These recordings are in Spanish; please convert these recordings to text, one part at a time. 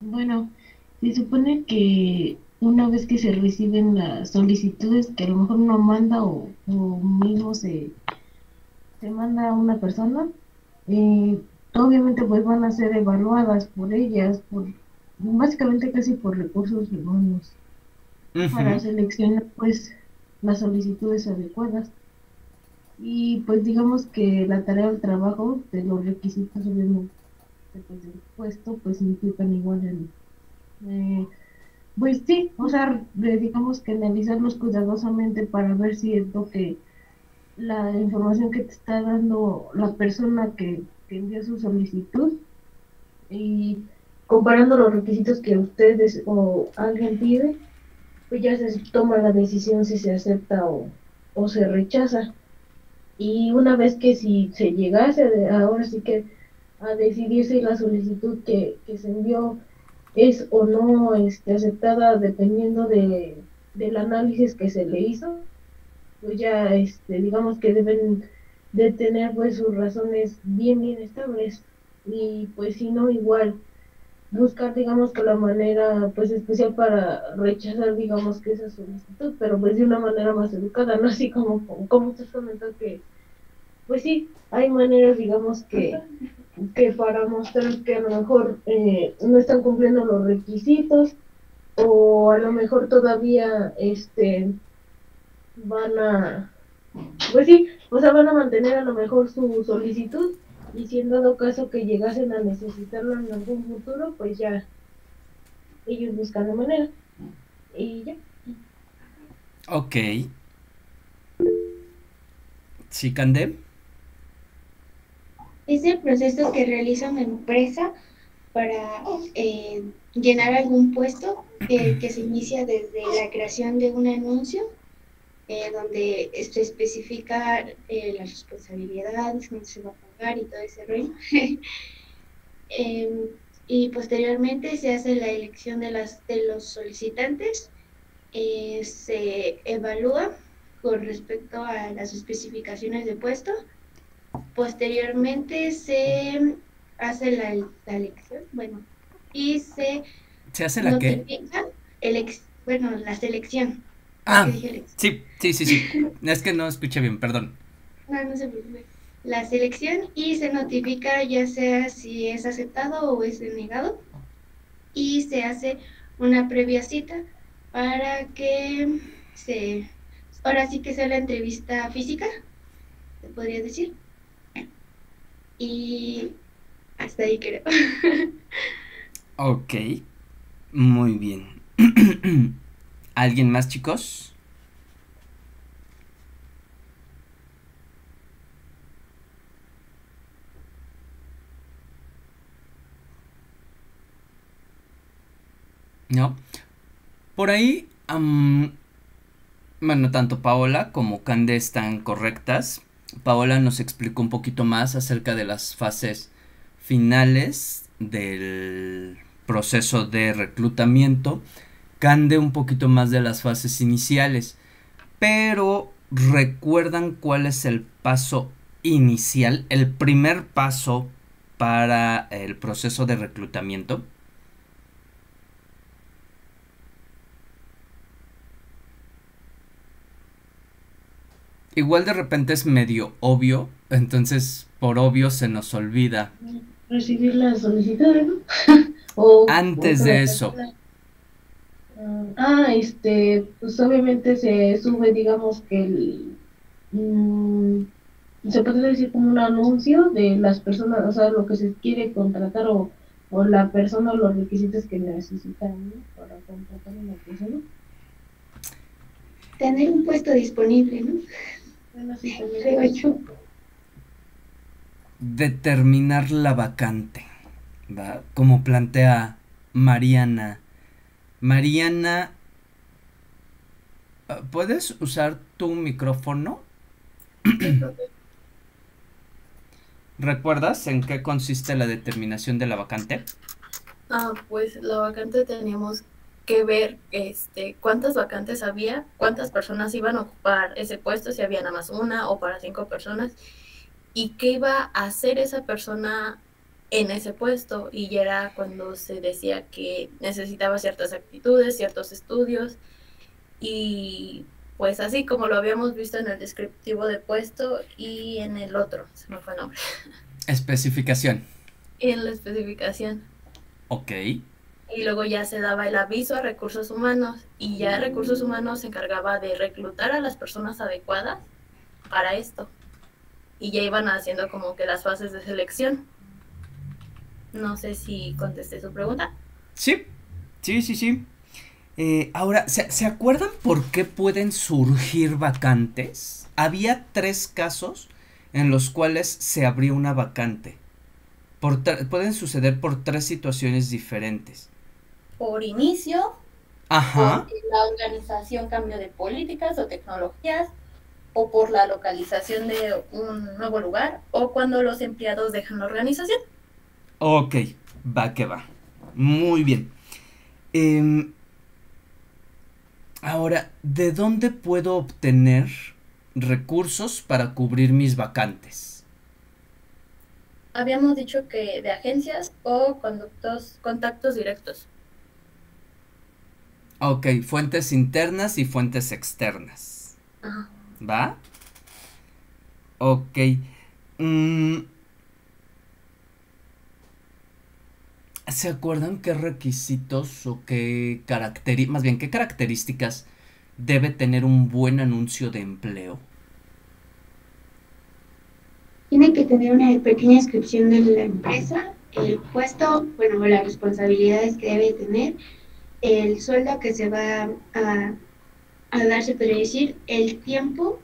Bueno, se supone que una vez que se reciben las solicitudes que a lo mejor uno manda o, o mismo se, se manda a una persona, eh, obviamente pues van a ser evaluadas por ellas, por básicamente casi por recursos humanos, para seleccionar pues las solicitudes adecuadas. Y pues digamos que la tarea del trabajo, de los requisitos obviamente pues, del puesto, pues implican igual en... Eh, pues sí, o sea, digamos que analizarlos cuidadosamente para ver si es lo que la información que te está dando la persona que, que envía su solicitud y comparando los requisitos que ustedes o alguien pide, pues ya se toma la decisión si se acepta o, o se rechaza. Y una vez que si se llegase, ahora sí que a decidir si la solicitud que, que se envió es o no este, aceptada dependiendo de, del análisis que se le hizo, pues ya este, digamos que deben de tener pues sus razones bien bien estables. Y pues si no igual buscar digamos que la manera pues especial para rechazar digamos que esa solicitud pero pues de una manera más educada no así como como usted comentó que pues sí hay maneras digamos que que para mostrar que a lo mejor eh, no están cumpliendo los requisitos o a lo mejor todavía este van a pues sí o sea van a mantener a lo mejor su solicitud y si en dado caso que llegasen a necesitarlo en algún futuro, pues ya ellos buscan la manera. Y ya. Ok. ¿Sí, Candem? Es el proceso que realiza una empresa para eh, llenar algún puesto eh, que se inicia desde la creación de un anuncio eh, donde se especifica las responsabilidades, cómo se va a y todo ese rollo. Em, y posteriormente se hace la elección de, las, de los solicitantes, eh, se evalúa con respecto a las especificaciones de puesto. Posteriormente se hace la, elección, bueno, y se... ¿Se hace la qué? bueno, la selección. Ah, sí, sí, sí, sí. es que no escuché bien, perdón. No, no se preocupe la selección y se notifica ya sea si es aceptado o es denegado y se hace una previa cita para que se ahora sí que sea la entrevista física se podría decir y hasta ahí creo ok muy bien alguien más chicos ¿No? Por ahí, bueno, tanto Paola como Cande están correctas. Paola nos explicó un poquito más acerca de las fases finales del proceso de reclutamiento. Cande un poquito más de las fases iniciales. Pero, ¿recuerdan cuál es el paso inicial? El primer paso para el proceso de reclutamiento. Igual de repente es medio obvio, entonces por obvio se nos olvida. Recibir la solicitud, ¿no? o, Antes de eso. Ah, este, pues obviamente se sube, digamos que el, mm, se puede decir como un anuncio de las personas, o sea, lo que se quiere contratar o, o la persona o los requisitos que necesitan para contratar a una persona. Tener un puesto disponible, ¿no? Determinar la vacante, ¿va? Como plantea Mariana. Mariana, ¿puedes usar tu micrófono? ¿Recuerdas en qué consiste la determinación de la vacante? Ah, pues la vacante teníamos que ver este, cuántas vacantes había, cuántas personas iban a ocupar ese puesto, si había nada más una o para cinco personas, y qué iba a hacer esa persona en ese puesto y ya era cuando se decía que necesitaba ciertas actitudes, ciertos estudios y pues así como lo habíamos visto en el descriptivo de puesto y en el otro, se me fue el nombre. Especificación. Y en la especificación. Ok. Y luego ya se daba el aviso a recursos humanos y ya recursos humanos se encargaba de reclutar a las personas adecuadas para esto. Y ya iban haciendo como que las fases de selección. No sé si contesté su pregunta. Sí, sí, sí, sí. Eh, ahora, ¿se, ¿se acuerdan por qué pueden surgir vacantes? Había tres casos en los cuales se abrió una vacante. Por pueden suceder por tres situaciones diferentes. Por inicio, Ajá. la organización cambio de políticas o tecnologías, o por la localización de un nuevo lugar, o cuando los empleados dejan la organización. Ok, va que va. Muy bien. Em, ahora, ¿de dónde puedo obtener recursos para cubrir mis vacantes? Habíamos dicho que de agencias o conductos, contactos directos. Ok, fuentes internas y fuentes externas. Ajá. ¿Va? Ok. mm, ¿Se acuerdan qué requisitos o qué características, más bien qué características debe tener un buen anuncio de empleo? Tiene que tener una pequeña descripción de la empresa, el puesto, bueno, las responsabilidades que debe tener, el sueldo que se va a, a dar, se podría decir, el tiempo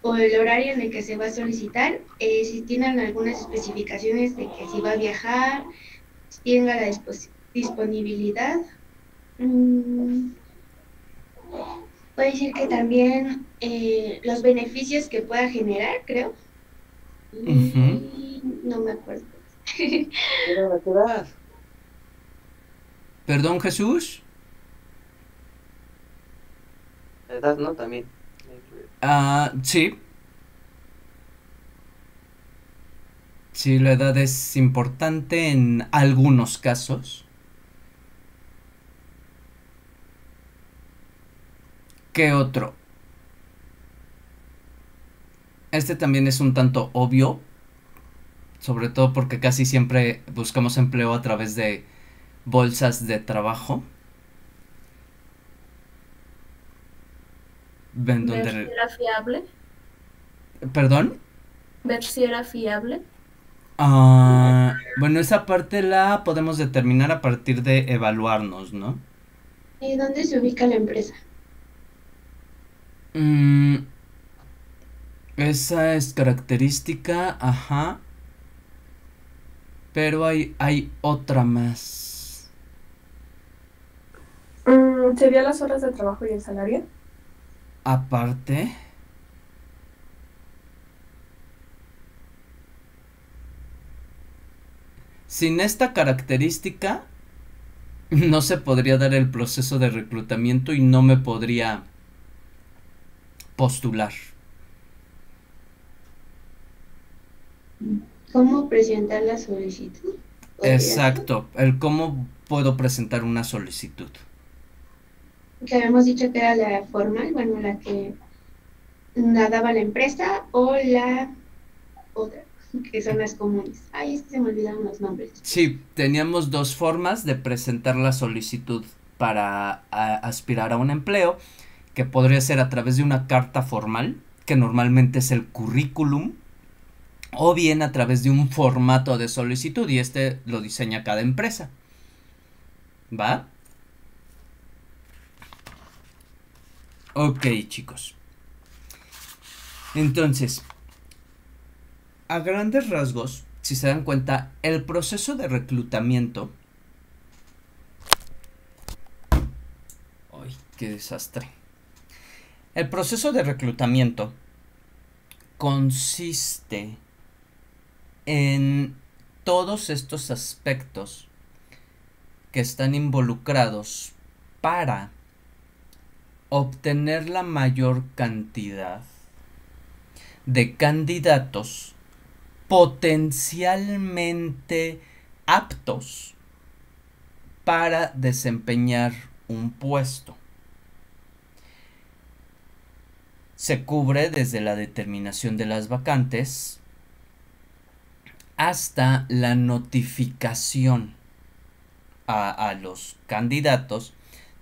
o el horario en el que se va a solicitar, eh, si tienen algunas especificaciones de que si va a viajar, si tenga la disponibilidad. Mm, puede decir que también eh, los beneficios que pueda generar, creo. No me acuerdo. Pero ¿a qué edad? Perdón, Jesús. Edad, ¿no? También. Ah, sí. Sí, la edad es importante en algunos casos. ¿Qué otro? Este también es un tanto obvio, sobre todo porque casi siempre buscamos empleo a través de bolsas de trabajo. Ven Ver si donde... era fiable. ¿Perdón? Ver si era fiable. Ah, bueno, esa parte la podemos determinar a partir de evaluarnos, ¿no? ¿Y dónde se ubica la empresa? Mm, esa es característica, ajá. Pero hay, hay otra más. Mm, ¿Sería las horas de trabajo y el salario? Aparte. Sin esta característica, no se podría dar el proceso de reclutamiento y no me podría postular. ¿Cómo presentar la solicitud? Exacto, el cómo puedo presentar una solicitud. Que habíamos dicho que era la formal, bueno, la que la daba la empresa o la otra, que son las comunes. Ay, es que se me olvidaron los nombres. Sí, teníamos dos formas de presentar la solicitud para aspirar a un empleo, que podría ser a través de una carta formal, que normalmente es el currículum, o bien a través de un formato de solicitud, y este lo diseña cada empresa. ¿Va? Ok, chicos. Entonces, a grandes rasgos, si se dan cuenta, el proceso de reclutamiento. ¡Ay, qué desastre! El proceso de reclutamiento consiste en todos estos aspectos que están involucrados para obtener la mayor cantidad de candidatos potencialmente aptos para desempeñar un puesto. Se cubre desde la determinación de las vacantes hasta la notificación a, los candidatos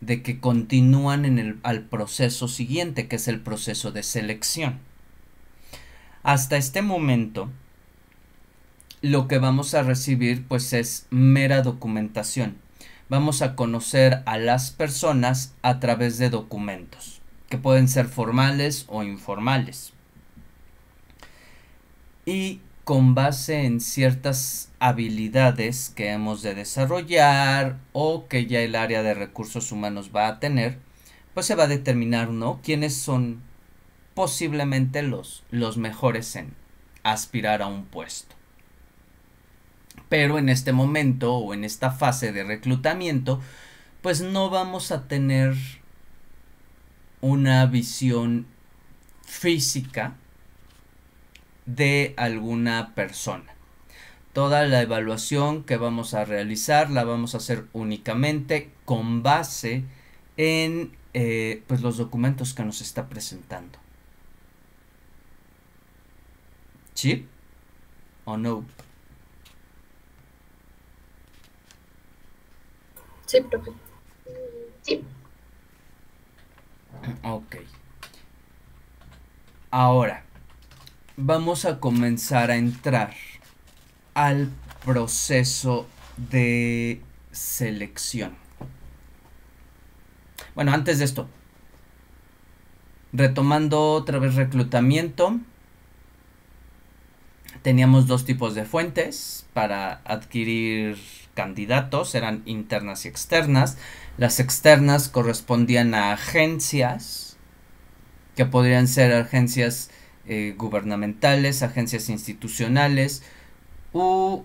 de que continúan en el, al proceso siguiente, que es el proceso de selección. Hasta este momento, lo que vamos a recibir pues es mera documentación. Vamos a conocer a las personas a través de documentos, que pueden ser formales o informales. Y con base en ciertas habilidades que hemos de desarrollar o que ya el área de recursos humanos va a tener, pues se va a determinar, ¿no? Quiénes son posiblemente los, los mejores en aspirar a un puesto. Pero en este momento o en esta fase de reclutamiento, pues no vamos a tener una visión física de alguna persona. Toda la evaluación que vamos a realizar la vamos a hacer únicamente con base en eh, pues los documentos que nos está presentando. ¿Sí? ¿O no? Sí, profe. Sí. Ok. Ahora, vamos a comenzar a entrar al proceso de selección. Bueno, antes de esto, retomando otra vez reclutamiento, teníamos dos tipos de fuentes para adquirir candidatos, eran internas y externas. Las externas correspondían a agencias, que podrían ser agencias eh, gubernamentales, agencias institucionales u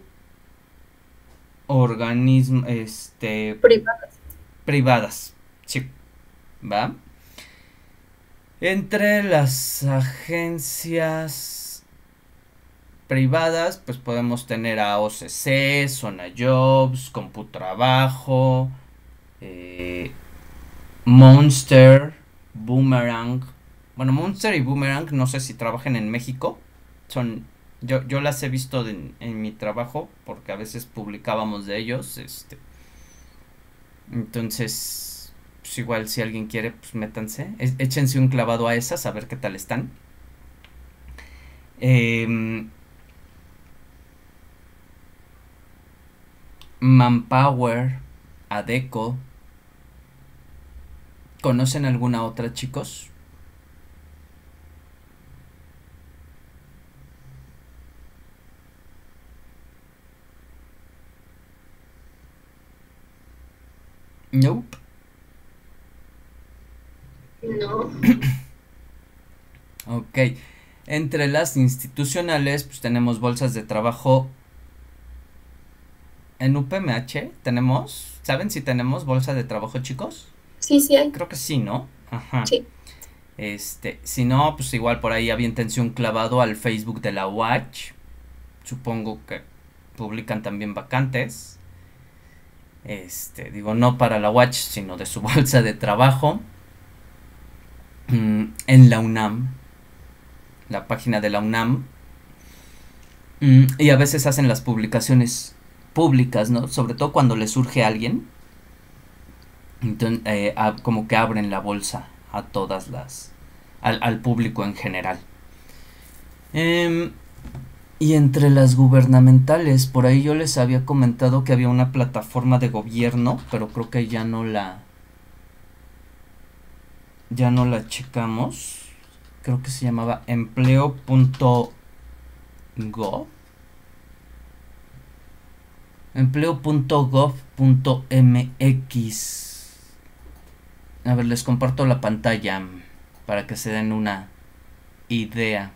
organismos este, Privadas. privadas. Sí. ¿Va? Entre las agencias privadas, pues podemos tener a OCC, Zona Jobs, Computrabajo, eh, Monster, Boomerang. Bueno, Monster y Boomerang, no sé si trabajan en México. Son yo, yo las he visto en, mi trabajo porque a veces publicábamos de ellos. Este. Entonces, pues igual si alguien quiere, pues métanse. E- échense un clavado a esas a ver qué tal están. Em, Manpower, Adeco. ¿Conocen alguna otra, chicos? Nope. No. Ok. Entre las institucionales, pues tenemos bolsas de trabajo. En UPMH tenemos, ¿saben si tenemos bolsa de trabajo, chicos? Sí, sí hay. Creo que sí, ¿no? Ajá. Sí. Este, si no, pues igual por ahí aviéntense un clavado al Facebook de la Watch. Supongo que publican también vacantes. Este, digo, no para la Watch, sino de su bolsa de trabajo. Mm, en la UNAM. La página de la UNAM. Mm, y a veces hacen las publicaciones públicas, ¿no? Sobre todo cuando le surge alguien. Entonces, eh, como que abren la bolsa a todas las. al, al público en general. Em, y entre las gubernamentales, por ahí yo les había comentado que había una plataforma de gobierno, pero creo que ya no la. ya no la checamos. Creo que se llamaba empleo.gov. empleo.gov.mx. A ver, les comparto la pantalla para que se den una idea.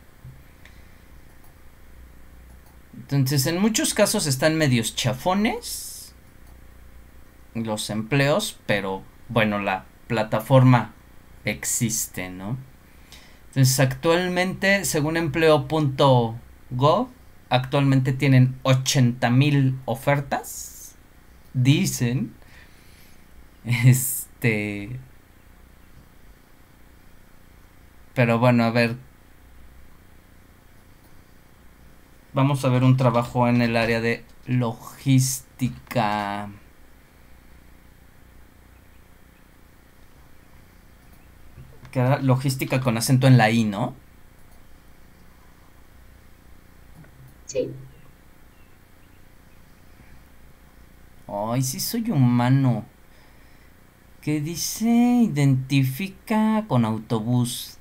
Entonces, en muchos casos están medios chafones los empleos, pero bueno, la plataforma existe, ¿no? Entonces, actualmente, según empleo.gov, actualmente tienen 80 mil ofertas. Dicen. Este. Pero bueno, a ver. Vamos a ver un trabajo en el área de logística. Que era logística con acento en la I, ¿no? Sí. Ay, sí soy humano. ¿Qué dice? Identifica con autobús.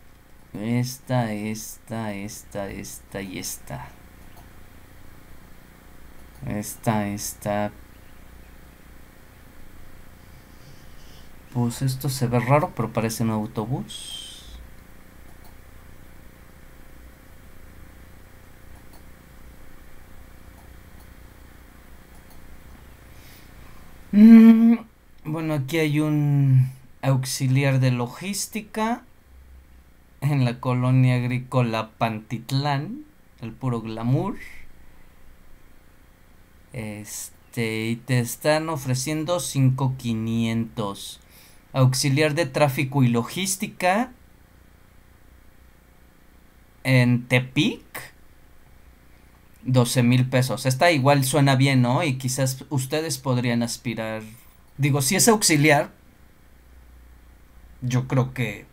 Esta, esta, esta, esta y esta. Esta, esta. Pues esto se ve raro, pero parece un autobús. Mm, bueno, aquí hay un auxiliar de logística en la colonia agrícola Pantitlán, el puro glamour. Este, y te están ofreciendo 5500. Auxiliar de tráfico y logística en Tepic. 12 mil pesos. Esta igual suena bien, ¿no? Y quizás ustedes podrían aspirar. Digo, si es auxiliar, yo creo que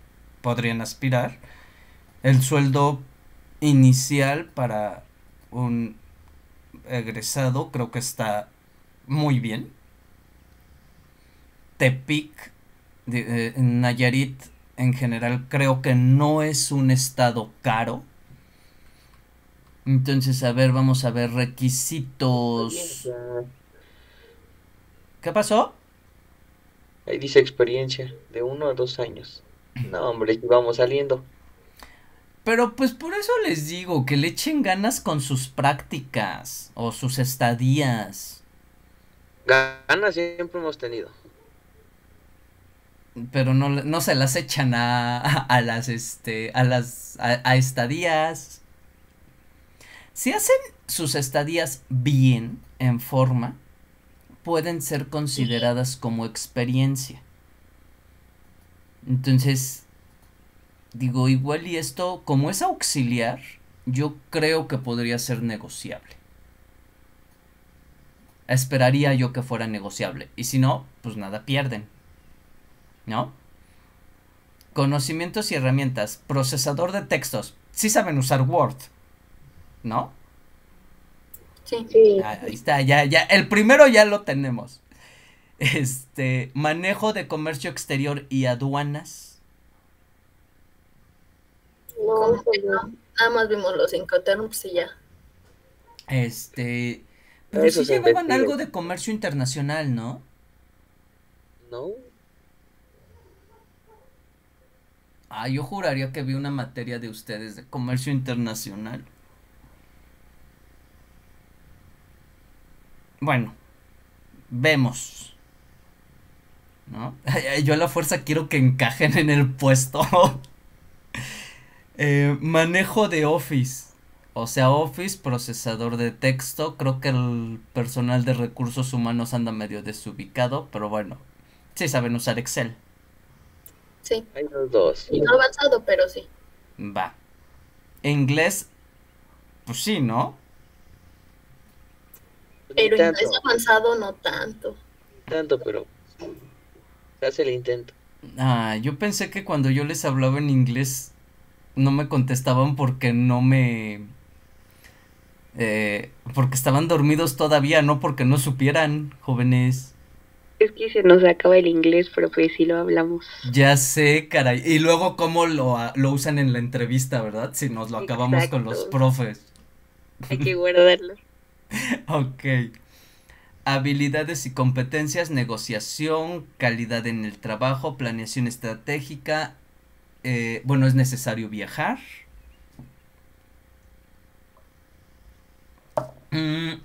podrían aspirar. El sueldo inicial para un egresado creo que está muy bien. Tepic, de, eh, Nayarit en general creo que no es un estado caro. Entonces, a ver, vamos a ver requisitos. ¿Qué pasó? Ahí dice experiencia, de uno a dos años. No, hombre, vamos saliendo. Pero pues por eso les digo que le echen ganas con sus prácticas o sus estadías. Ganas siempre hemos tenido. Pero no, no se las echan a, a las este a las a, a estadías. Si hacen sus estadías bien, en forma, pueden ser consideradas como experiencia. Entonces, digo, igual y esto, como es auxiliar, yo creo que podría ser negociable. Esperaría yo que fuera negociable. Y si no, pues nada pierden. ¿No? Conocimientos y herramientas. Procesador de textos. Sí saben usar Word. ¿No? Sí. Sí. Ah, Ahí está, ya, ya. El primero ya lo tenemos. Este, manejo de comercio exterior y aduanas. No, pues no. Nada más vimos los Incoterms y ya. Este, pero Eso sí llevaban investiga. algo de comercio internacional, ¿no? No, Ah, yo juraría que vi una materia de ustedes de comercio internacional. Bueno, vemos. ¿No? Yo a la fuerza quiero que encajen en el puesto. Eh, manejo de Office. O sea, Office, procesador de texto. Creo que el personal de recursos humanos anda medio desubicado, pero bueno, sí saben usar Excel. Sí. hay los dos. Y no avanzado, pero sí. Va. Inglés, pues sí, ¿no? Pero tanto, inglés avanzado no tanto. tanto, pero se hace el intento. Ah, yo pensé que cuando yo les hablaba en inglés no me contestaban porque no me... Eh, porque estaban dormidos todavía, no porque no supieran, jóvenes. Es que se nos acaba el inglés, pero pues sí lo hablamos. Ya sé, caray. Y luego cómo lo, ah, lo usan en la entrevista, ¿verdad? Si nos lo acabamos con los profes. Hay que guardarlo. Ok. Habilidades y competencias, negociación, calidad en el trabajo, planeación estratégica. Eh, bueno, es necesario viajar. Mm,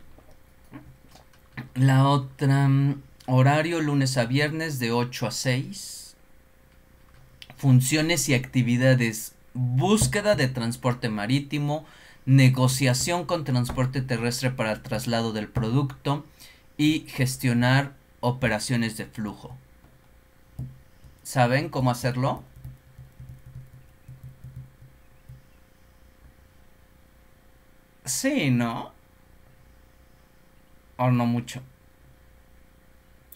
La otra, mm, horario lunes a viernes de 8 a 6. Funciones y actividades, búsqueda de transporte marítimo, negociación con transporte terrestre para el traslado del producto y gestionar operaciones de flujo. ¿Saben cómo hacerlo? Sí, ¿no? O no mucho.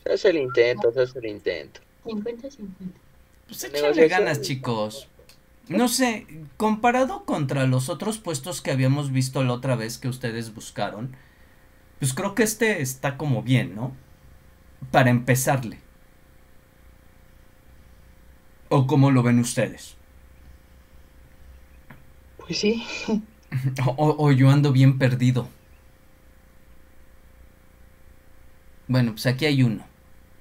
Se hace el intento, se hace el intento. 50-50. Pues negociación- ganas, chicos. No sé, comparado contra los otros puestos que habíamos visto la otra vez que ustedes buscaron, pues creo que este está como bien, ¿no? Para empezarle. ¿O cómo lo ven ustedes? Pues sí. O, yo ando bien perdido. Bueno, pues aquí hay uno.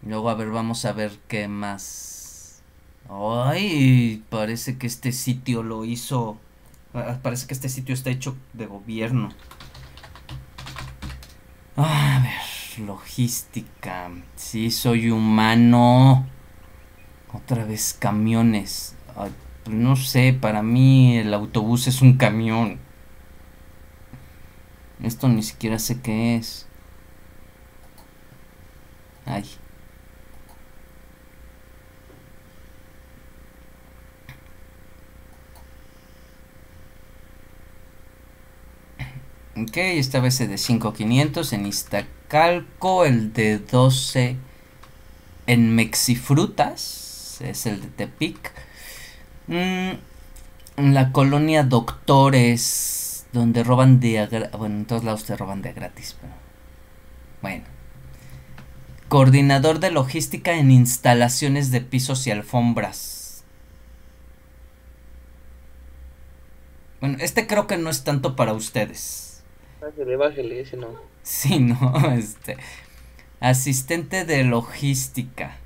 Luego, a ver, vamos a ver qué más. Ay, parece que este sitio lo hizo. ah, Parece que este sitio está hecho de gobierno. A ver, logística. Sí, soy humano. Otra vez camiones. No sé, para mí el autobús es un camión. Esto ni siquiera sé qué es. Ay. Ok, esta vez el de 5500 en Iztacalco, el de 12 en Mexifrutas, es el de Tepic. Mm, en la colonia Doctores, donde roban de a Bueno, en todos lados te roban de a gratis, pero. Bueno. Coordinador de logística en instalaciones de pisos y alfombras. Bueno, este creo que no es tanto para ustedes. Bájale, bájale, ese no. Sí, no, este. Asistente de logística.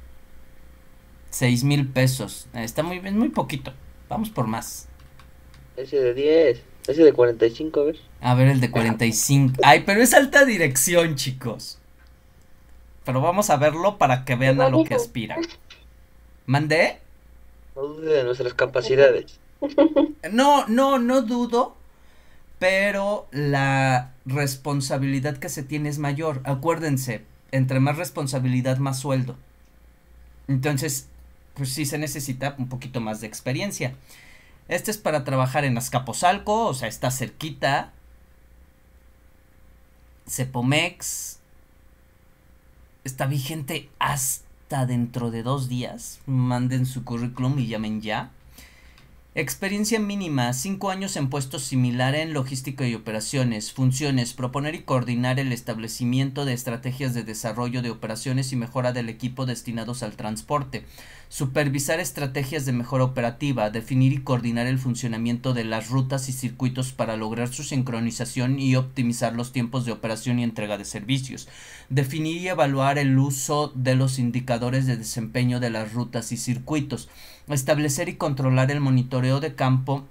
Seis mil pesos. Eh, Está muy bien, muy poquito. Vamos por más. Ese de 10. Ese de 45, a ver. A ver el de 45. Ay, pero es alta dirección, chicos. Pero vamos a verlo para que vean a lo que aspiran. ¿Mandé? No dude de nuestras capacidades. No, no, no dudo. Pero la responsabilidad que se tiene es mayor. Acuérdense, entre más responsabilidad, más sueldo. Entonces, pues sí se necesita un poquito más de experiencia. Este es para trabajar en Azcapotzalco, o sea, está cerquita. Cepomex. Está vigente hasta dentro de dos días. Manden su currículum y llamen ya. Experiencia mínima, 5 años en puestos similar en logística y operaciones, funciones, proponer y coordinar el establecimiento de estrategias de desarrollo de operaciones y mejora del equipo destinados al transporte, supervisar estrategias de mejora operativa, definir y coordinar el funcionamiento de las rutas y circuitos para lograr su sincronización y optimizar los tiempos de operación y entrega de servicios, definir y evaluar el uso de los indicadores de desempeño de las rutas y circuitos, establecer y controlar el monitoreo de campo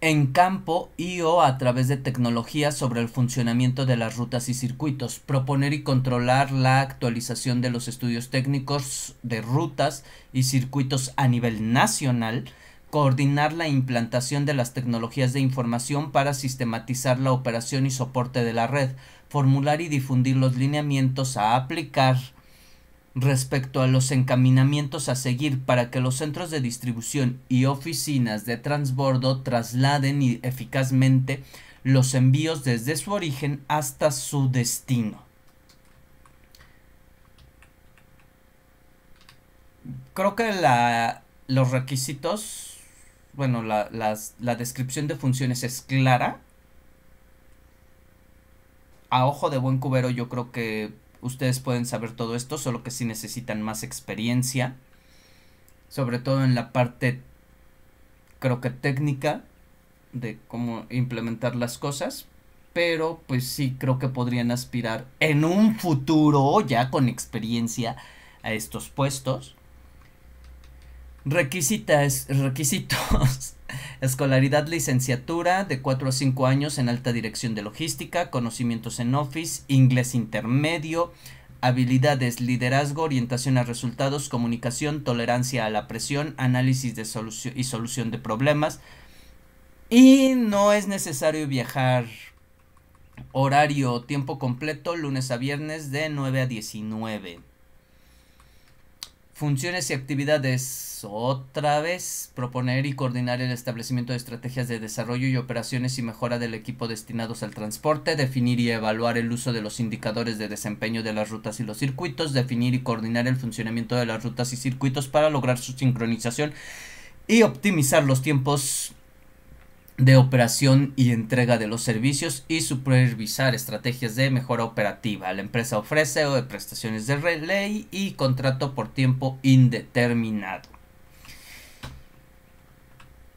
en campo y o a través de tecnologías sobre el funcionamiento de las rutas y circuitos, proponer y controlar la actualización de los estudios técnicos de rutas y circuitos a nivel nacional, coordinar la implantación de las tecnologías de información para sistematizar la operación y soporte de la red, formular y difundir los lineamientos a aplicar respecto a los encaminamientos a seguir para que los centros de distribución y oficinas de transbordo trasladen eficazmente los envíos desde su origen hasta su destino. Creo que la, los requisitos, bueno, la, la descripción de funciones es clara. A ojo de buen cubero yo creo que ustedes pueden saber todo esto, solo que sí necesitan más experiencia. Sobre todo en la parte, creo que técnica, de cómo implementar las cosas. Pero pues sí creo que podrían aspirar en un futuro, ya con experiencia, a estos puestos. Requisitas, requisitos. Escolaridad, licenciatura de 4 a 5 años en alta dirección de logística, conocimientos en Office, inglés intermedio, habilidades, liderazgo, orientación a resultados, comunicación, tolerancia a la presión, análisis de solución y solución de problemas, Y no es necesario viajar horario tiempo completo lunes a viernes de 9 a 19. Funciones y actividades. Otra vez, proponer y coordinar el establecimiento de estrategias de desarrollo y operaciones y mejora del equipo destinados al transporte, definir y evaluar el uso de los indicadores de desempeño de las rutas y los circuitos, definir y coordinar el funcionamiento de las rutas y circuitos para lograr su sincronización y optimizar los tiempos de operación y entrega de los servicios y supervisar estrategias de mejora operativa. La empresa ofrece o de prestaciones de relay y contrato por tiempo indeterminado.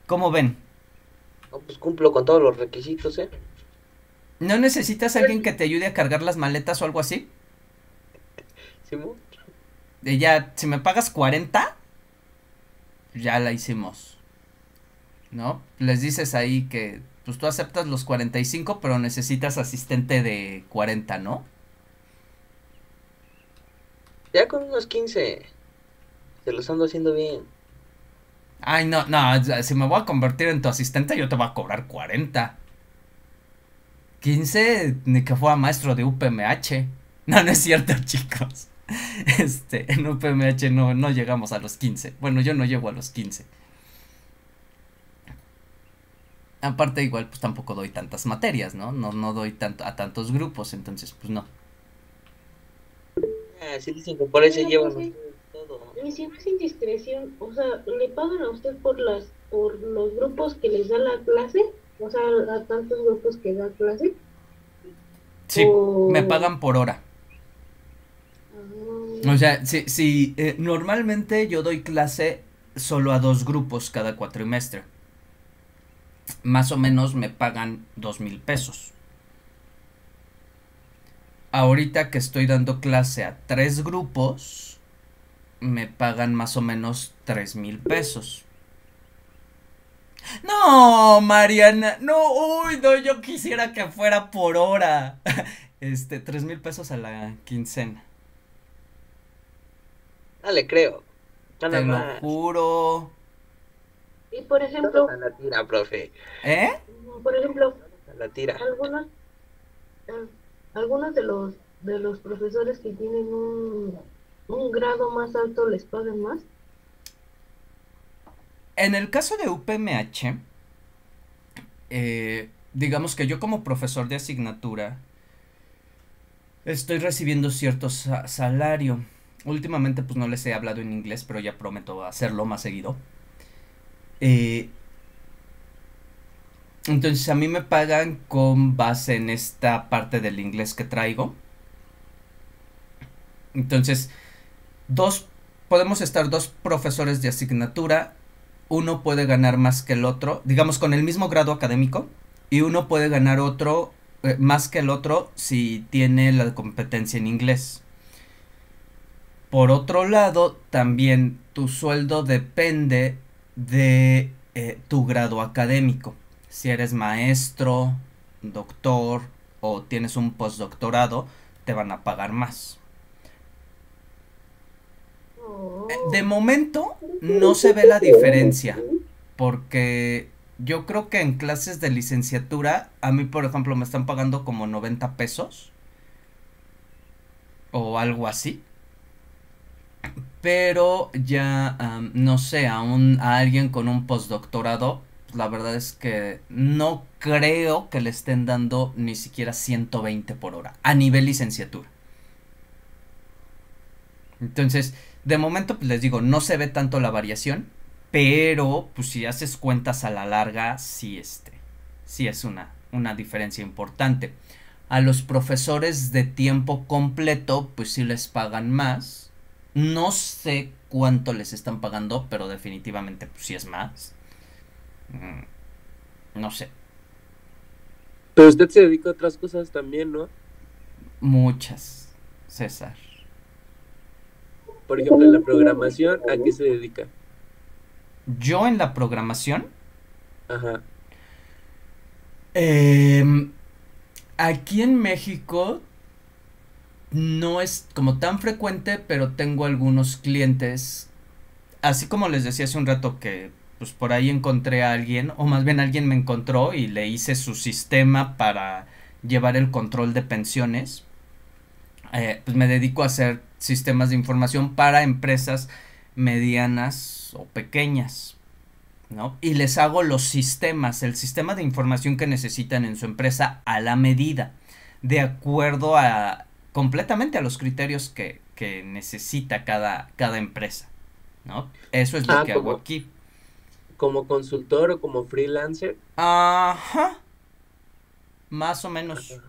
¿Cómo ven? No, pues cumplo con todos los requisitos, ¿eh? ¿No necesitas a alguien que te ayude a cargar las maletas o algo así? ¿Simón? De ya, si me pagas 40, ya la hicimos. ¿No? Les dices ahí que pues tú aceptas los 45, pero necesitas asistente de 40, ¿no? Ya con unos 15. Se los ando haciendo bien. Ay, no, no, si me voy a convertir en tu asistente, yo te voy a cobrar 40. 15, ni que fuera maestro de UPMH. No, no es cierto, chicos. Este, en UPMH no, no llegamos a los 15. Bueno, yo no llego a los 15. Aparte, igual, pues tampoco doy tantas materias, ¿no? No, no doy tanto a tantos grupos, entonces, pues no. Ah, sí dicen que por eso llevan pues, todo. Y si no es indiscreción, o sea, ¿le pagan a usted por las por los grupos que les da la clase? O sea, a tantos grupos que da clase. Sí, O- me pagan por hora. Ah, O sea, si, si eh, normalmente yo doy clase solo a dos grupos cada cuatrimestre. Más o menos me pagan dos mil pesos. Ahorita que estoy dando clase a tres grupos, me pagan más o menos tres mil pesos. No, Mariana, no, uy, no, yo quisiera que fuera por hora. Este, tres mil pesos a la quincena. No le creo. Te lo juro. Y por ejemplo, A la tira, profe. ¿Eh? por ejemplo, A la tira. algunos ah, algunos de los de los profesores que tienen un, un grado más alto les pagan más. En el caso de UPMH, eh, digamos que yo como profesor de asignatura estoy recibiendo cierto sa- salario. Últimamente pues no les he hablado en inglés, pero ya prometo hacerlo más seguido. Eh, entonces a mí me pagan con base en esta parte del inglés que traigo. Entonces, dos, podemos estar dos profesores de asignatura uno puede ganar más que el otro, digamos con el mismo grado académico, y uno puede ganar otro eh, más que el otro si tiene la competencia en inglés. Por otro lado, también tu sueldo depende de eh, tu grado académico. Si eres maestro, doctor o tienes un postdoctorado, te van a pagar más. Oh, Eh, De momento no se ve la diferencia, porque yo creo que en clases de licenciatura, a mí por ejemplo me están pagando como 90 pesos o algo así. Pero ya, no sé, a, un, a alguien con un postdoctorado, la verdad es que no creo que le estén dando ni siquiera 120 por hora a nivel licenciatura. Entonces, de momento, pues les digo, no se ve tanto la variación, pero pues si haces cuentas a la larga, sí, este, sí es una, una diferencia importante. A los profesores de tiempo completo, pues sí les pagan más. No sé cuánto les están pagando, pero definitivamente pues sí es más. Mm, No sé, Pero usted se dedica a otras cosas también, ¿no? muchas, César. Por ejemplo, en la programación, ¿a qué se dedica? Yo en la programación, Ajá. Em, aquí en México no es como tan frecuente, pero tengo algunos clientes, así como les decía hace un rato que pues por ahí encontré a alguien, o más bien alguien me encontró y le hice su sistema para llevar el control de pensiones. Eh, pues me dedico a hacer sistemas de información para empresas medianas o pequeñas. ¿no? Y les hago los sistemas, el sistema de información que necesitan en su empresa a la medida, de acuerdo a completamente a los criterios que, que necesita cada, cada empresa. ¿no? Eso es lo Ah, que como- hago aquí. Como consultor o como freelancer. Ajá. Más o menos.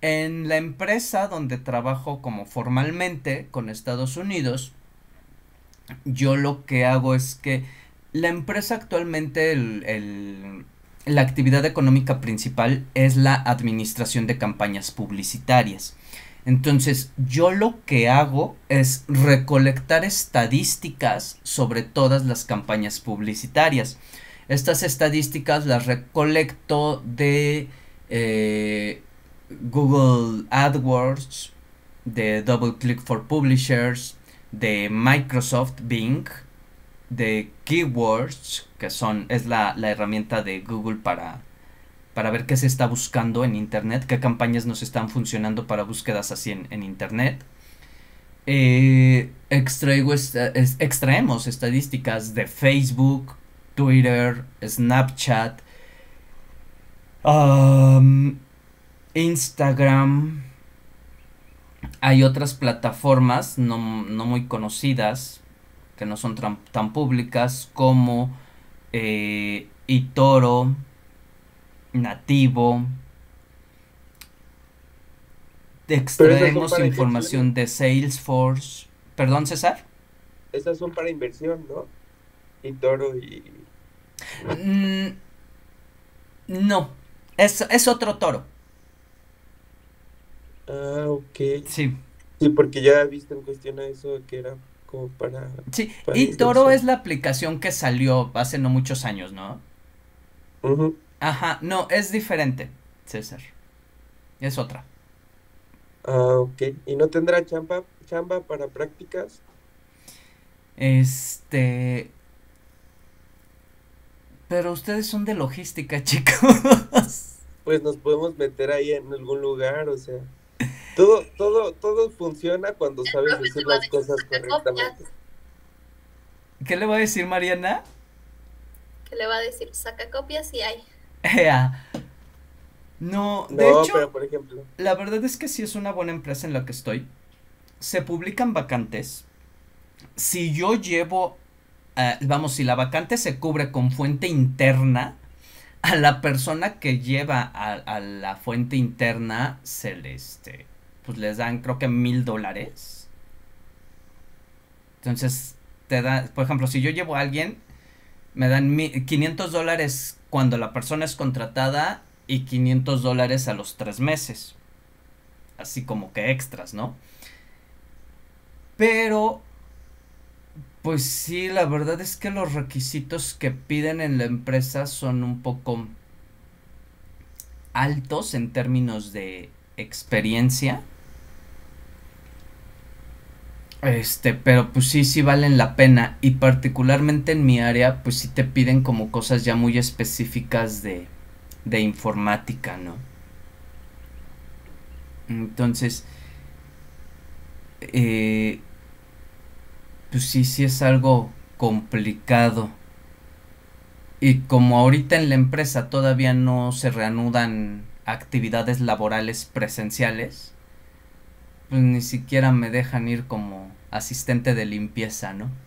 En la empresa donde trabajo como formalmente con Estados Unidos, yo lo que hago es que la empresa actualmente, el- el- la actividad económica principal es la administración de campañas publicitarias. Entonces, yo lo que hago es recolectar estadísticas sobre todas las campañas publicitarias. Estas estadísticas las recolecto de eh, Google AdWords, de DoubleClick for Publishers, de Microsoft Bing, de Keywords, que son, es la, la herramienta de Google para, para ver qué se está buscando en Internet, qué campañas nos están funcionando para búsquedas así en, Internet. Eh, extraigo esta- es- extraemos estadísticas de Facebook, Twitter, Snapchat, um, Instagram. Hay otras plataformas no, no muy conocidas, que no son tan, tan públicas, como eh, eToro, Nativo. Extraemos información de Salesforce. Perdón, César. Esas son para inversión, ¿no? Y toro y... Mm, no, es, es otro toro. Ah, ok. Sí. Sí, porque ya he visto en cuestión a eso que era como para... Sí, para y Toro es la aplicación que salió hace no muchos años, ¿no? Ajá, no, es diferente, César. Es otra. Ah, ok. ¿Y no tendrá chamba, chamba para prácticas? Este... Pero ustedes son de logística, chicos. Pues nos podemos meter ahí en algún lugar, o sea... Todo, todo, todo funciona cuando sabes decir las cosas correctamente. ¿Qué le va a decir Mariana? Que le va a decir, saca copias y hay. Ea. No, de No, hecho, pero por ejemplo... la verdad es que sí es una buena empresa en la que estoy. Se publican vacantes. Si yo llevo, eh, vamos, si la vacante se cubre con fuente interna, a la persona que lleva a, a la fuente interna se le, este, pues les dan creo que mil dólares. Entonces, te da, por ejemplo, si yo llevo a alguien, me dan mi- 500 dólares cuando la persona es contratada y 500 dólares a los tres meses. Así como que extras, ¿no? Pero, pues sí, la verdad es que los requisitos que piden en la empresa son un poco altos en términos de experiencia. Este, pero pues sí, sí valen la pena. Y particularmente en mi área, pues sí te piden como cosas ya muy específicas de, de informática, ¿no? Entonces, eh, pues sí, sí es algo complicado. Y como ahorita en la empresa todavía no se reanudan actividades laborales presenciales, pues ni siquiera me dejan ir como asistente de limpieza, ¿no?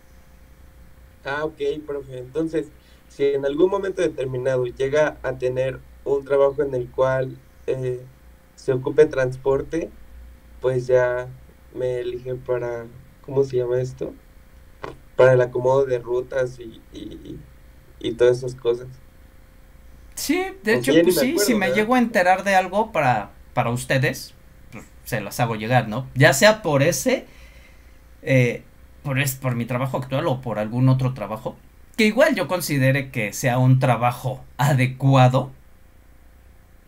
Ah, ok, profe. Entonces, si en algún momento determinado llega a tener un trabajo en el cual eh, se ocupe transporte, pues ya me eligen para, ¿cómo se llama esto? Para el acomodo de rutas y, y, y todas esas cosas. Sí, de hecho, ya ni pues sí, acuerdo, si me llego a enterar de algo para, para ustedes, pues se las hago llegar, ¿no? Ya sea por ese, eh, por, es, por mi trabajo actual o por algún otro trabajo, que igual yo considere que sea un trabajo adecuado,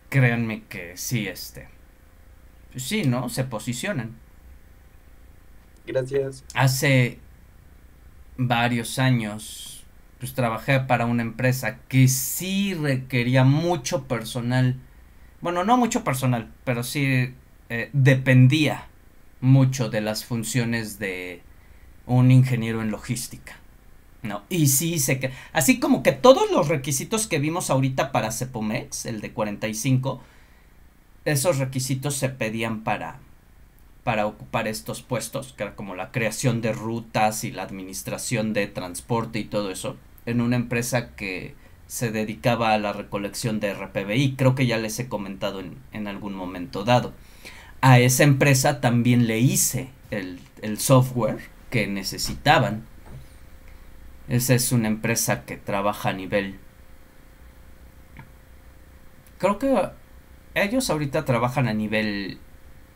créanme que sí, este, pues sí, ¿no? Se posicionan. Gracias. Hace varios años pues trabajé para una empresa que sí requería mucho personal. Bueno, no mucho personal, pero sí eh, dependía mucho de las funciones de un ingeniero en logística. No, y sí sé que, así como que todos los requisitos que vimos ahorita para Cepomex, el de 45, esos requisitos se pedían para, para ocupar estos puestos, que era como la creación de rutas y la administración de transporte y todo eso, en una empresa que se dedicaba a la recolección de RPBI. Creo que ya les he comentado en, en algún momento dado. A esa empresa también le hice el, el software que necesitaban. Esa es una empresa que trabaja a nivel... Creo que ellos ahorita trabajan a nivel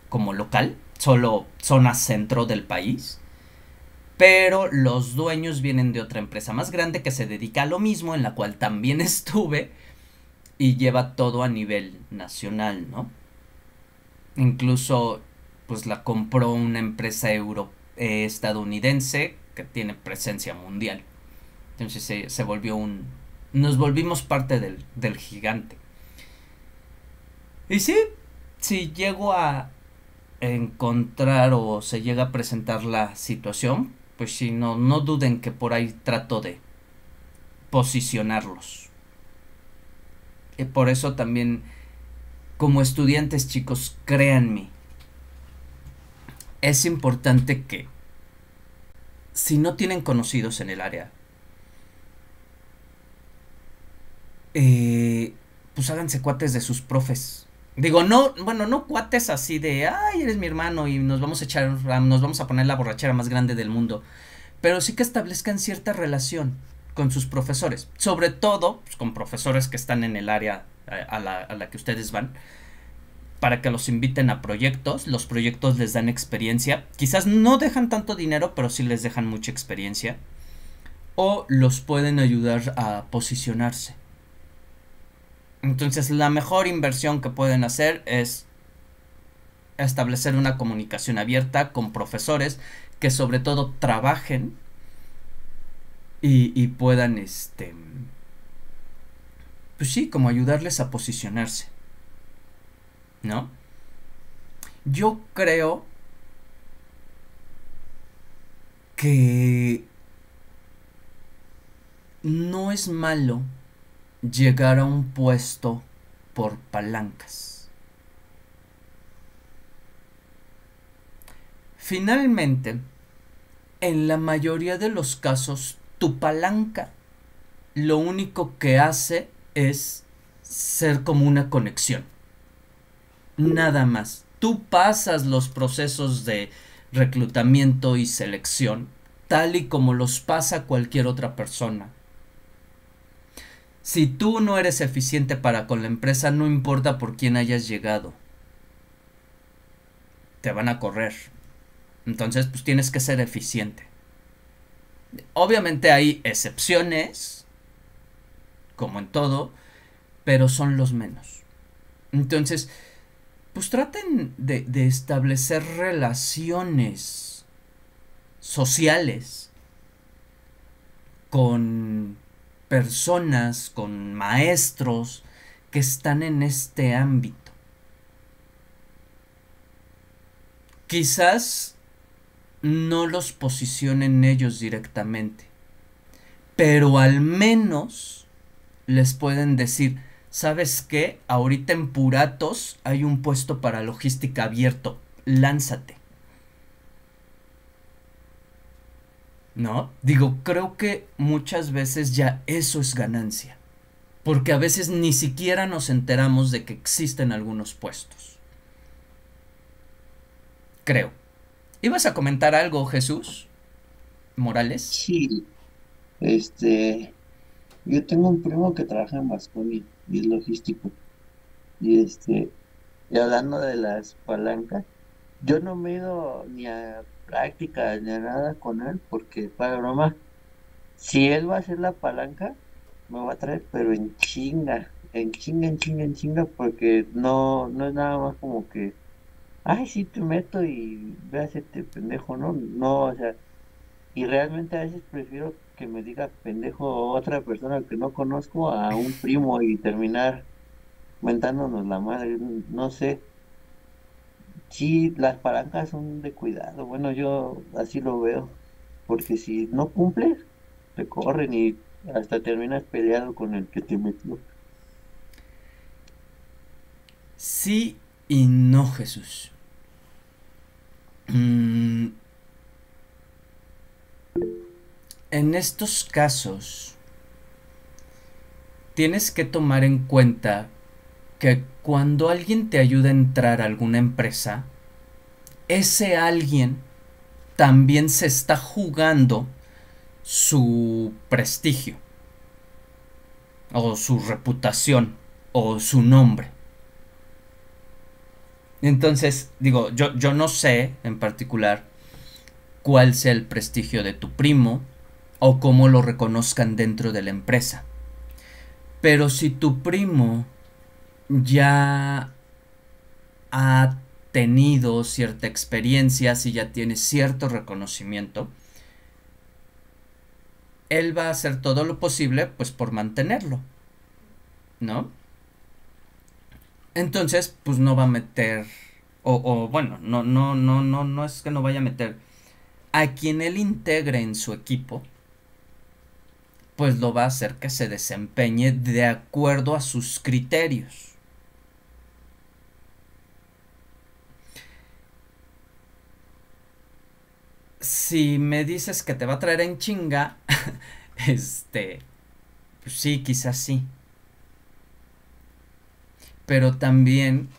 como local, solo zona centro del país. Pero los dueños vienen de otra empresa más grande que se dedica a lo mismo, en la cual también estuve y lleva todo a nivel nacional, ¿no? Incluso, pues la compró una empresa eh, estadounidense que tiene presencia mundial. Entonces se, se volvió un... Nos volvimos parte del, del gigante. Y sí, si llego a encontrar o se llega a presentar la situación, pues si no, no duden que por ahí trato de posicionarlos. Y por eso también, como estudiantes chicos, créanme, es importante que si no tienen conocidos en el área, eh, pues háganse cuates de sus profes. Digo, no, bueno, no cuates así de, ay, eres mi hermano y nos vamos a echar, nos vamos a poner la borrachera más grande del mundo. Pero sí que establezcan cierta relación con sus profesores. Sobre todo pues, con profesores que están en el área a, la, a la que ustedes van. Para que los inviten a proyectos. Los proyectos les dan experiencia. Quizás no dejan tanto dinero, pero sí les dejan mucha experiencia. O los pueden ayudar a posicionarse. Entonces la mejor inversión que pueden hacer es establecer una comunicación abierta con profesores que sobre todo trabajen y, puedan este pues sí como ayudarles a posicionarse ¿no? Yo creo que no es malo llegar a un puesto por palancas. Finalmente, en la mayoría de los casos, tu palanca lo único que hace es ser como una conexión. Nada más. Tú pasas los procesos de reclutamiento y selección tal y como los pasa cualquier otra persona si tú no eres eficiente para con la empresa, no importa por quién hayas llegado. Te van a correr. Entonces, pues tienes que ser eficiente. Obviamente hay excepciones, como en todo, pero son los menos. Entonces, pues traten de, de establecer relaciones sociales con personas, con maestros que están en este ámbito. Quizás no los posicionen ellos directamente, pero al menos les pueden decir, ¿sabes qué? Ahorita en Puratos hay un puesto para logística abierto, lánzate. ¿No? Digo, creo que muchas veces ya eso es ganancia. Porque a veces ni siquiera nos enteramos de que existen algunos puestos. Creo. ¿Ibas a comentar algo, Jesús? Morales. Sí. Este. Yo tengo un primo que trabaja en Vasconia y es logístico. Y este. Y hablando de las palancas, yo no me he ido ni a práctica ni nada con él, porque para broma, si él va a hacer la palanca, me va a traer, pero en chinga, en chinga, en chinga, en chinga, porque no, no es nada más como que, ay, sí te meto y ve a hacerte pendejo, ¿no? No, o sea, Y realmente a veces prefiero que me diga pendejo otra persona que no conozco a un primo y terminar mentándonos la madre, no sé. Sí, las palancas son de cuidado, bueno, yo así lo veo, porque si no cumples, te corren y hasta terminas peleado con el que te metió. Sí y no, Jesús. Mm, en estos casos, tienes que tomar en cuenta que cuando alguien te ayuda a entrar a alguna empresa, ese alguien también se está jugando su prestigio o su reputación o su nombre. Entonces, digo, yo, yo no sé en particular cuál sea el prestigio de tu primo o cómo lo reconozcan dentro de la empresa. Pero si tu primo ya ha tenido cierta experiencia, si ya tiene cierto reconocimiento, él va a hacer todo lo posible pues por mantenerlo. ¿No? Entonces, pues no va a meter o, bueno, no no no no no es que no vaya a meter a quien él integre en su equipo pues lo va a hacer que se desempeñe de acuerdo a sus criterios. Si me dices que te va a traer en chinga, este, pues sí, quizás sí. Pero también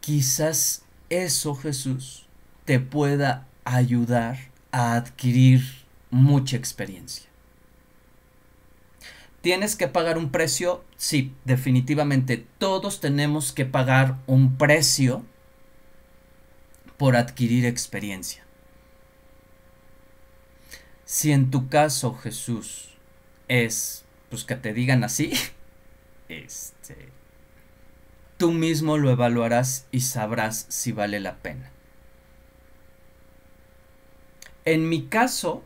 quizás eso, Jesús, te pueda ayudar a adquirir mucha experiencia. ¿Tienes que pagar un precio? Sí, definitivamente. Todos tenemos que pagar un precio por adquirir experiencia. Si en tu caso, Jesús, es pues que te digan así, este tú mismo lo evaluarás y sabrás si vale la pena. En mi caso,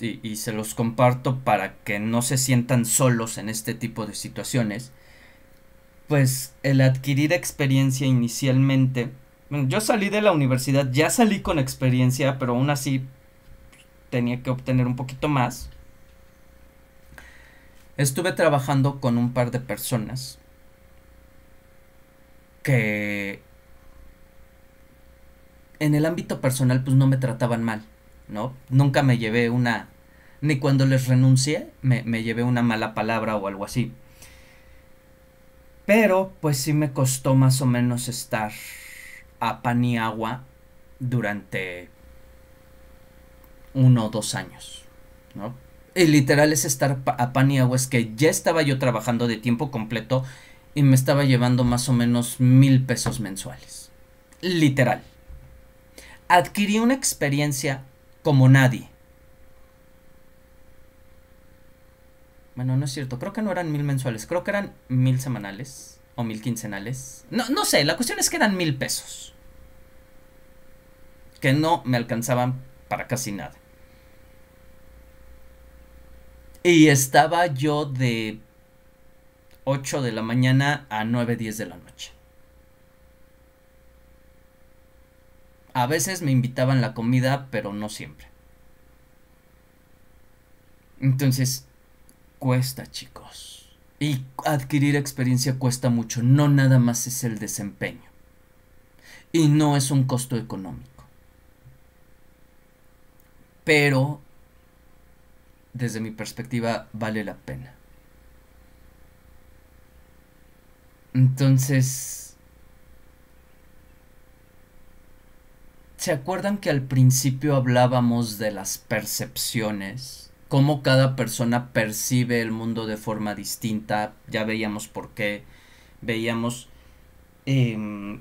y, se los comparto para que no se sientan solos en este tipo de situaciones, pues el adquirir experiencia inicialmente, bueno, yo salí de la universidad, ya salí con experiencia, pero aún así tenía que obtener un poquito más. Estuve trabajando con un par de personas que en el ámbito personal pues no me trataban mal. ¿no? Nunca me llevé una, ni cuando les renuncié, me, me llevé una mala palabra o algo así. Pero pues sí me costó más o menos estar a pan y agua durante uno o dos años, ¿no? Y literal es estar a pan y agua, es que ya estaba yo trabajando de tiempo completo y me estaba llevando más o menos mil pesos mensuales. Literal. Adquirí una experiencia como nadie. Bueno, no es cierto, creo que no eran mil mensuales, creo que eran mil semanales o mil quincenales. No, no sé, la cuestión es que eran mil pesos. Que no me alcanzaban para casi nada. Y estaba yo de 8 de la mañana a 9, 10 de la noche. A veces me invitaban la comida, pero no siempre. Entonces, cuesta, chicos. Y adquirir experiencia cuesta mucho. No nada más es el desempeño. Y no es un costo económico. Pero, desde mi perspectiva, vale la pena. Entonces, ¿Se acuerdan que al principio hablábamos de las percepciones? Cómo cada persona percibe el mundo de forma distinta. Ya veíamos por qué. Veíamos em,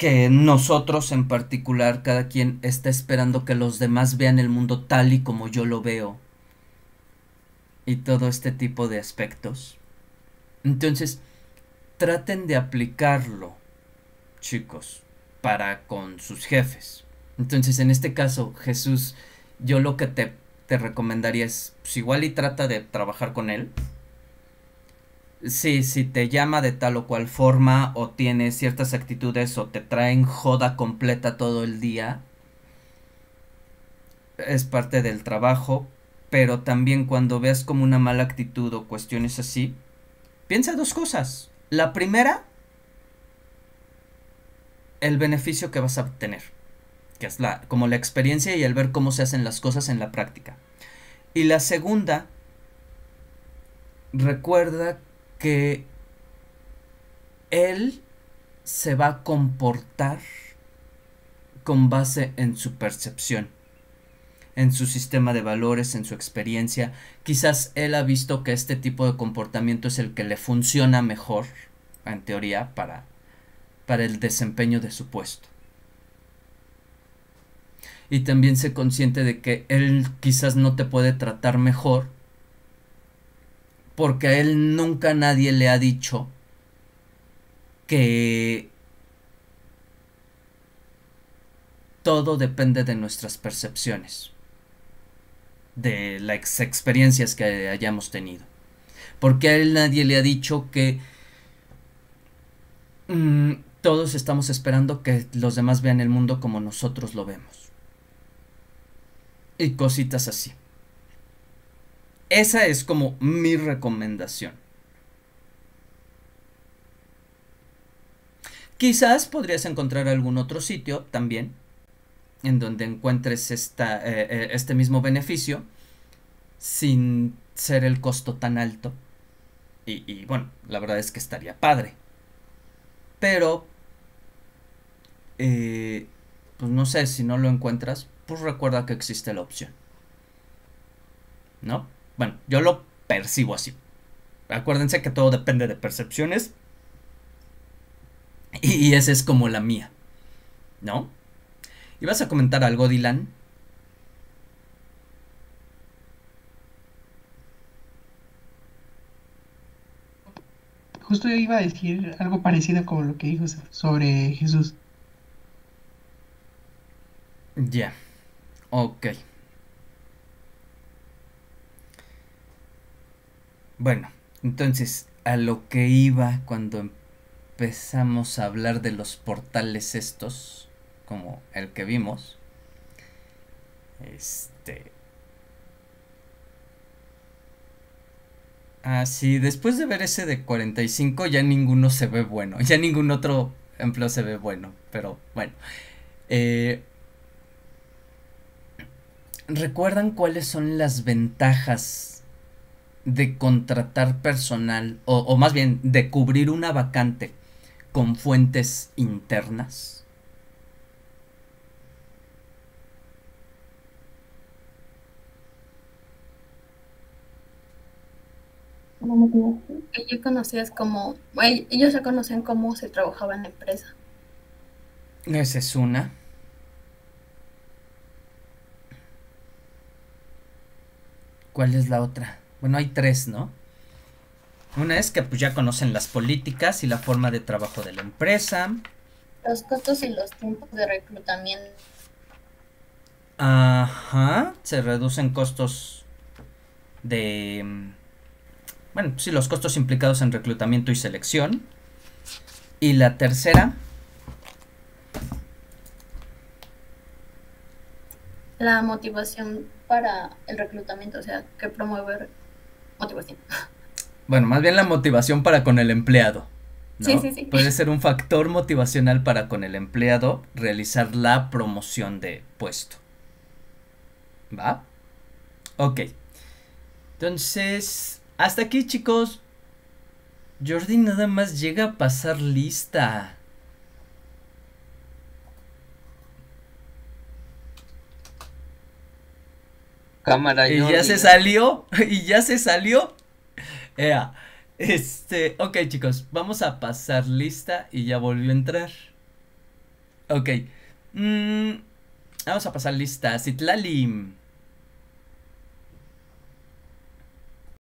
que nosotros en particular, cada quien está esperando que los demás vean el mundo tal y como yo lo veo. Y todo este tipo de aspectos. Entonces, traten de aplicarlo chicos, para con sus jefes. Entonces, en este caso, Jesús, yo lo que te, te recomendaría es, pues igual y trata de trabajar con él. Sí, si te llama de tal o cual forma o tiene ciertas actitudes o te traen joda completa todo el día, es parte del trabajo, pero también cuando veas como una mala actitud o cuestiones así, piensa dos cosas. La primera, el beneficio que vas a obtener, que es la, como la experiencia y el ver cómo se hacen las cosas en la práctica. Y la segunda, recuerda que él se va a comportar con base en su percepción, en su sistema de valores, en su experiencia. Quizás él ha visto que este tipo de comportamiento es el que le funciona mejor, en teoría, para, para el desempeño de su puesto. Y también se consciente de que él quizás no te puede tratar mejor porque a él nunca nadie le ha dicho que todo depende de nuestras percepciones, de las experiencias que hayamos tenido. Porque a él nadie le ha dicho que mm, todos estamos esperando que los demás vean el mundo como nosotros lo vemos. Y cositas así. Esa es como mi recomendación. Quizás podrías encontrar algún otro sitio también en donde encuentres esta, eh, eh, este mismo beneficio sin ser el costo tan alto. Y, bueno, la verdad es que estaría padre. Pero, eh, pues no sé, si no lo encuentras, pues recuerda que existe la opción. ¿No? Bueno, yo lo percibo así. Acuérdense que todo depende de percepciones. Y, esa es como la mía. ¿No? ¿Y vas a comentar algo, Dylan? Justo yo iba a decir algo parecido como lo que dijo sobre Jesús. Ya. Ok. Bueno, entonces, a lo que iba cuando empezamos a hablar de los portales estos, como el que vimos, este... Ah, sí, después de ver ese de 45 ya ninguno se ve bueno, ya ningún otro empleo se ve bueno, pero bueno. Eh, ¿Recuerdan cuáles son las ventajas de contratar personal, o, más bien de cubrir una vacante con fuentes internas? Ellos conocías como, ellos ya conocían cómo se trabajaba en la empresa. Esa es una. ¿Cuál es la otra? Bueno, hay tres, ¿no? Una es que pues ya conocen las políticas y la forma de trabajo de la empresa. Los costos y los tiempos de reclutamiento. Ajá, se reducen costos de... Bueno, sí, los costos implicados en reclutamiento y selección. Y la tercera... La motivación para el reclutamiento, o sea, que promueve motivación. Bueno, más bien la motivación para con el empleado. Sí, sí, sí. Puede ser un factor motivacional para con el empleado realizar la promoción de puesto. ¿Va? Ok. Entonces, hasta aquí chicos. Jordi nada más llega a pasar lista. Cámara Y ya se salió. Y ya se salió. Ea. Este, ok chicos, vamos a pasar lista y ya volvió a entrar. Ok. Mm, vamos a pasar lista. Citlali.